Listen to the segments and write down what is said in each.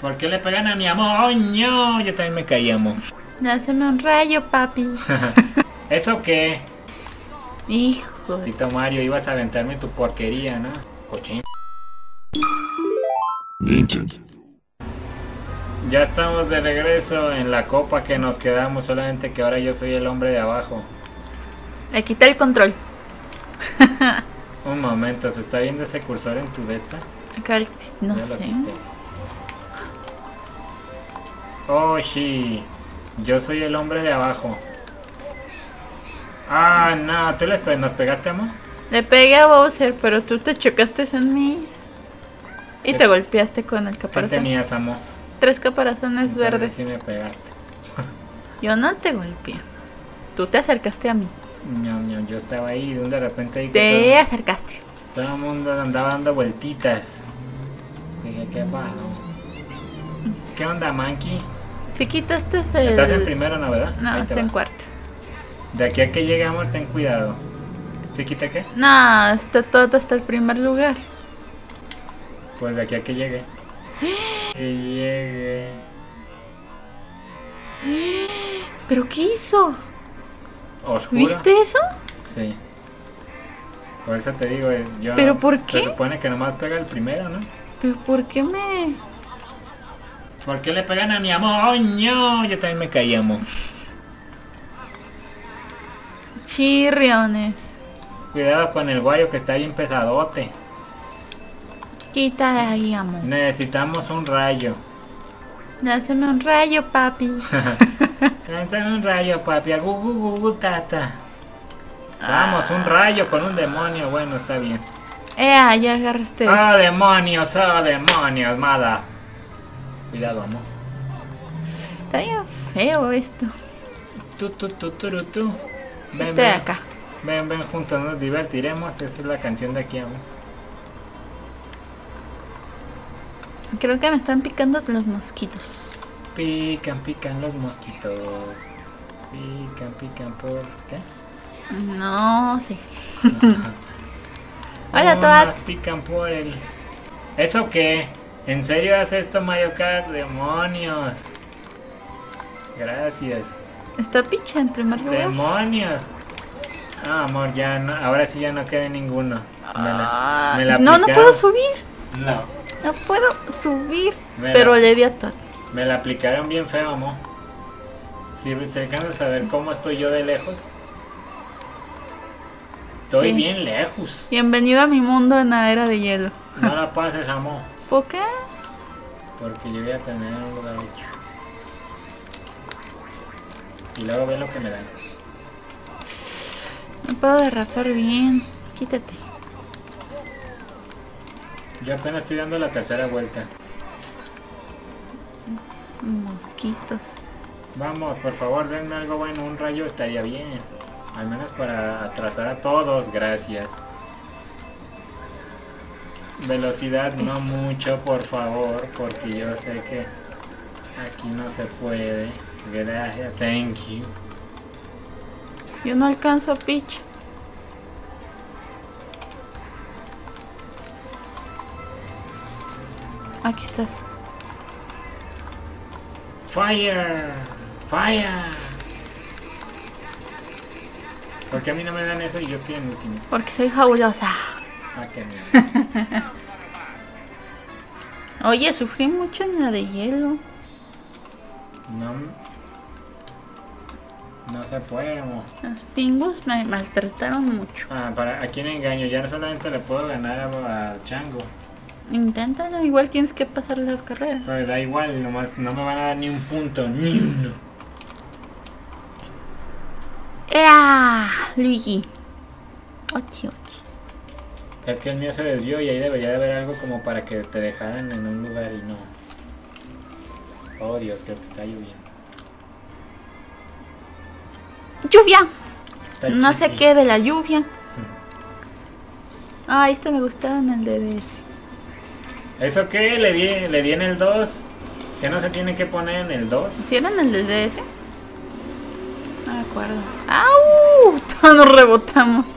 ¿Por qué le pegan a mi amor? ¡Oh, no! Yo también me caí, amor. Dáseme un rayo, papi. ¿Eso qué? Hijo. Tito Mario, ibas a aventarme tu porquería, ¿no? Cochín. Ya estamos de regreso en la copa que nos quedamos, solamente que ahora yo soy el hombre de abajo. Le quité el control. Un momento, ¿se está viendo ese cursor en tu vesta? Acá no sé. quité. Oh, sí. Yo soy el hombre de abajo. Ah, no, ¿tú le pe- nos pegaste, amor? Le pegué a Bowser, pero tú te chocaste en mí. Y ¿Qué- te golpeaste con el ¿Qué caparazón. tenías, amor? Tres caparazones Entonces verdes. Sí me pegaste. Yo no te golpeé. Tú te acercaste a mí. Ñam, ñam, yo estaba ahí y de repente ahí Te todo, acercaste. todo el mundo andaba dando vueltitas. Dije, ¿qué pasó? ¿Qué onda, Monkey? Si quitaste el... Estás en primero, ¿no, verdad? No, va. en cuarto. De aquí a que lleguemos, ten cuidado. ¿Te quita qué? No, está todo hasta el primer lugar. Pues de aquí a que llegue. Que llegue. ¿Pero qué hizo? ¿Os juro? ¿Viste eso? Sí. Por eso te digo, yo... ¿Pero por Se qué? supone que nomás pega el primero, ¿no? ¿Pero por qué me...? ¿Por qué le pegan a mi amor? ¡Oh, no! Yo también me caí, amor. Chirriones. Cuidado con el guayo que está bien pesadote. Quita de ahí, amor. Necesitamos un rayo. Dáseme un rayo, papi. Lánzame un rayo, papi. A gu, gu, tata. Vamos, un rayo con un demonio. Bueno, está bien. Ea, ya agarraste. ¡Oh, demonios! ¡Oh, demonios, mala! Cuidado, amor. Está bien feo esto. Tú, tú, tú, tú, tú, tú. Ven, de ven. acá. Ven, ven, juntos nos divertiremos. Esa es la canción de aquí, amor. Creo que me están picando los mosquitos. Pican, pican los mosquitos. Pican, pican por... ¿Qué? No sé. Hola, Toad. pican por el... ¿Eso qué? ¿En serio hace esto Mario Kart? ¡Demonios! Gracias. Está picha en primer lugar. ¡Demonios! Ah, amor, ya no, ahora sí ya no queda ninguno. Me la- Ah, me la no, no puedo subir. No, No puedo subir. Me Pero la- le di a Todd. me la aplicaron bien feo, amor. Si se alcanza a saber cómo estoy yo de lejos. Estoy Sí. bien lejos. Bienvenido a mi mundo en la era de hielo. No la pases, amor. ¿Por qué? Porque yo voy a tener un lugar hecho. Y luego ve lo que me dan. No puedo derrapar bien. Quítate. Yo apenas estoy dando la tercera vuelta. Mosquitos. Vamos, por favor, denme algo bueno. Un rayo estaría bien. Al menos para atrasar a todos. Gracias. Velocidad no mucho, por favor. Porque yo sé que aquí no se puede. Gracias. Thank you. Yo no alcanzo a Peach. Aquí estás. Fire. Fire. ¿Por qué a mí no me dan eso y yo estoy en último? Porque soy fabulosa. Ah, qué mierda. Oye, sufrí mucho en la de hielo. No. No se puede, amor. Los pingus me maltrataron mucho. Ah, para, ¿a quién engaño? Ya no solamente le puedo ganar a, a Chango. Inténtalo, igual tienes que pasar la carrera. Pues da igual, nomás no me van a dar ni un punto, ni uno. ¡Ea! Luigi. Ochi, ochi. Es que el mío se desvió y ahí debería de haber algo como para que te dejaran en un lugar y no. Oh Dios, creo que está lloviendo. ¡Lluvia! Está No sé chiqui. qué de la lluvia. Ah, este me gustaba en el DDS. ¿Eso qué? Le di, le di en el 2. ¿Que no se tiene que poner en el 2? ¿Sí eran el del DS? No me acuerdo. ¡Au! Todos nos rebotamos.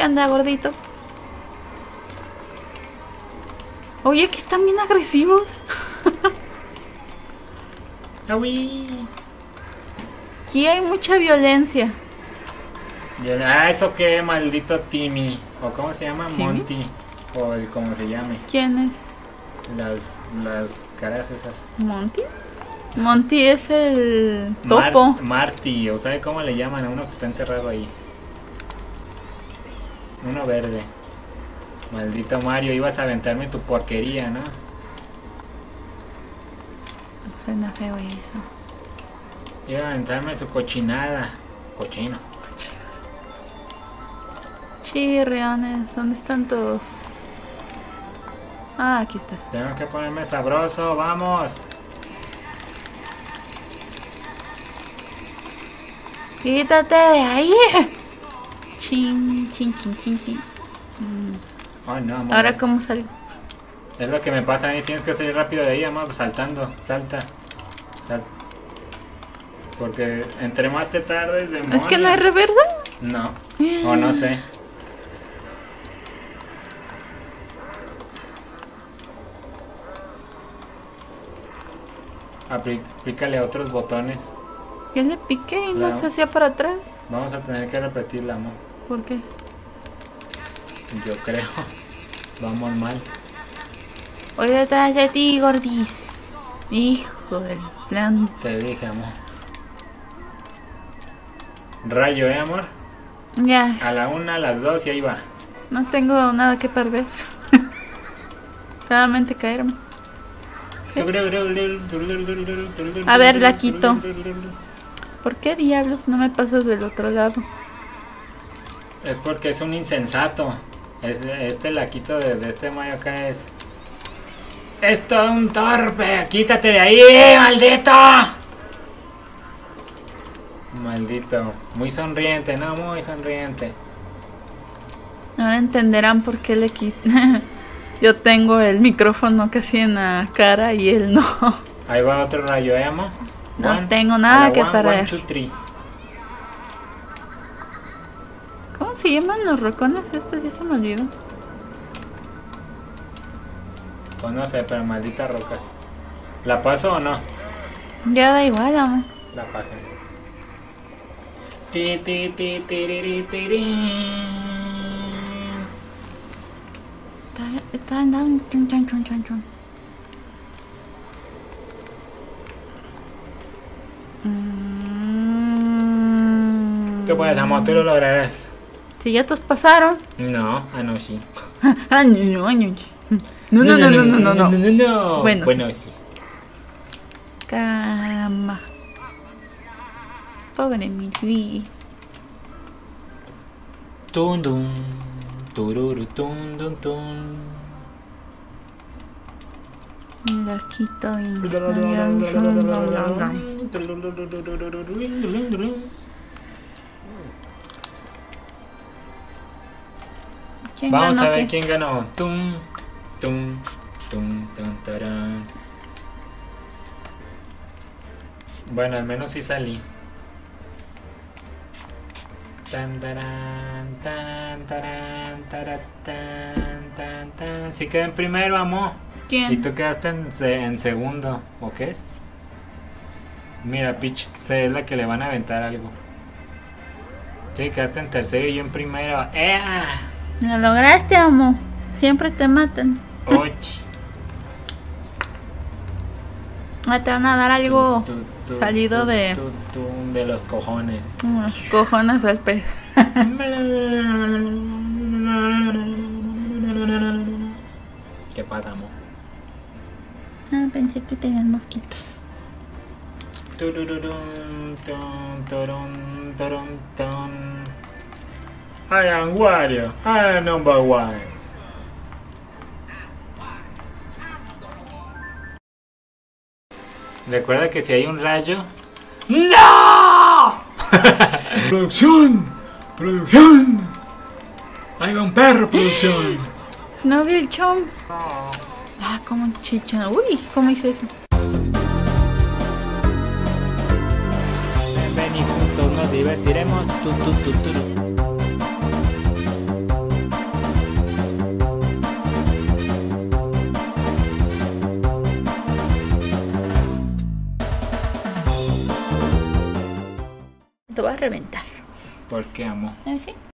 ¿Qué anda, gordito? Oye, que están bien agresivos. Aquí hay mucha violencia. Ah, eso qué, maldito Timmy. O cómo se llama, ¿Timmy? Monty. O el como se llame. ¿Quién es? Las, las caras esas. ¿Monty? Monty es el Mar- topo. Marty, o sabe cómo le llaman a uno que está encerrado ahí. Uno verde. Maldito Mario, ibas a aventarme tu porquería, ¿no? Suena feo eso. Iba a aventarme su cochinada. Cochino. Chirriones, ¿dónde están todos? Ah, aquí estás. Tengo que ponerme sabroso, vamos. Quítate de ahí. Chin, chin, chin, chin, chin. Mm, Oh, no, amor. Ahora, ¿cómo salgo? Es lo que me pasa a mí, tienes que salir rápido de ahí, amor, saltando, salta. Sal- Porque entre más te tardes, de ¿Es que no hay reversa? No, o no sé. Aplícale a otros botones. Yo le piqué y no se hacía para atrás. Vamos a tener que repetirla, amor. ¿Por qué? Yo creo. Vamos mal. Voy detrás de ti, gordis. Hijo del plan. Te dije, amor. Rayo, ¿eh, amor? Ya, A la una, a las dos y ahí va. no tengo nada que perder. Solamente caerme. A ver, la quito. ¿Por qué diablos no me pasas del otro lado? Es porque es un insensato. Es, este laquito de, de este mayo acá es. ¡Es todo un torpe! ¡Quítate de ahí, maldito! Maldito. Muy sonriente, no, muy sonriente. Ahora entenderán por qué le quito. Yo tengo el micrófono casi en la cara y él no. Ahí va otro rayo, ¿eh, amo? No tengo nada que one, perder. one, two, ¿Cómo se llaman los rocones? Este sí se me olvidó. Pues no sé, pero malditas rocas. ¿La paso o no? Ya da igual, amor. La paso. Ti, ti, ti. Está, está andando. chun, chun, chun, chun, chun. ¿Qué puedes, amor? Tú lo lograrás. Si ya todos pasaron. No, ah, no, sí. Ah, no, no, no. No, no, no, no, no, no, no. no, no. Bueno, Bueno, sí. Caramba. Pobre Milly. Tun, dun, tururu, tun, dun, tun. La quito y... ¿Quién Vamos ganó a ver qué? quién ganó. Tum, tum, tum, tum, tarán. Bueno, al menos sí salí. Tan, tarán, tan, tarán, tarán, tan, tan, tan. Sí quedé en primero, amo. Y ¿Quién? tú quedaste en, se- en segundo. ¿O qué es? Mira, Peach es la que le van a aventar algo. Sí, quedaste en tercero y yo en primero. ¡Ea! Lo lograste, amo. Siempre te matan. ¡Och! Ah, te van a dar algo salido de de los cojones. unos cojones al pez. ¿Qué pasa, amor? Ah, pensé que tenían mosquitos. Turururum, tun, turun, turun, tun. I am Wario. I am number one. Recuerda que si hay un rayo. ¡No! ¡Producción! ¡Producción! ¡Ahí va un perro, producción! No vi el chom. Ah, como chicha. Uy, ¿cómo hice eso? Ven y juntos nos divertiremos. Tu, tu, tu, voy a reventar. Porque amo. Así.